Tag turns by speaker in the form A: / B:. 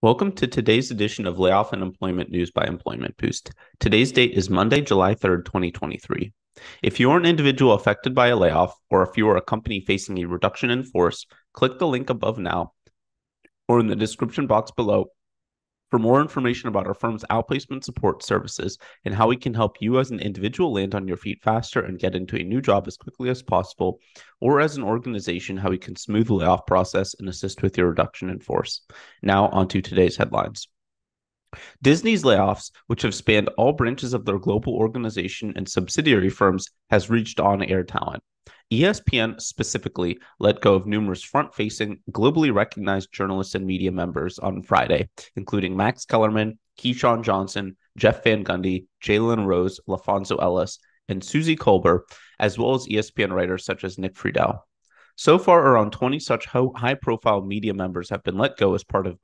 A: Welcome to today's edition of Layoff and Employment News by Employment Boost. Today's date is Monday, July 3rd, 2023. If you are an individual affected by a layoff, or if you are a company facing a reduction in force, click the link above now or in the description box below for more information about our firm's outplacement support services and how we can help you as an individual land on your feet faster and get into a new job as quickly as possible, or as an organization, how we can smooth the layoff process and assist with your reduction in force. Now, on to today's headlines. Disney's layoffs, which have spanned all branches of their global organization and subsidiary firms, has reached on air talent. ESPN specifically let go of numerous front facing, globally recognized journalists and media members on Friday, including Max Kellerman, Keyshawn Johnson, Jeff Van Gundy, Jalen Rose, LaPhonso Ellis, and Suzy Kolber, as well as ESPN writers such as Nick Friedell. So far, around 20 such high profile media members have been let go as part of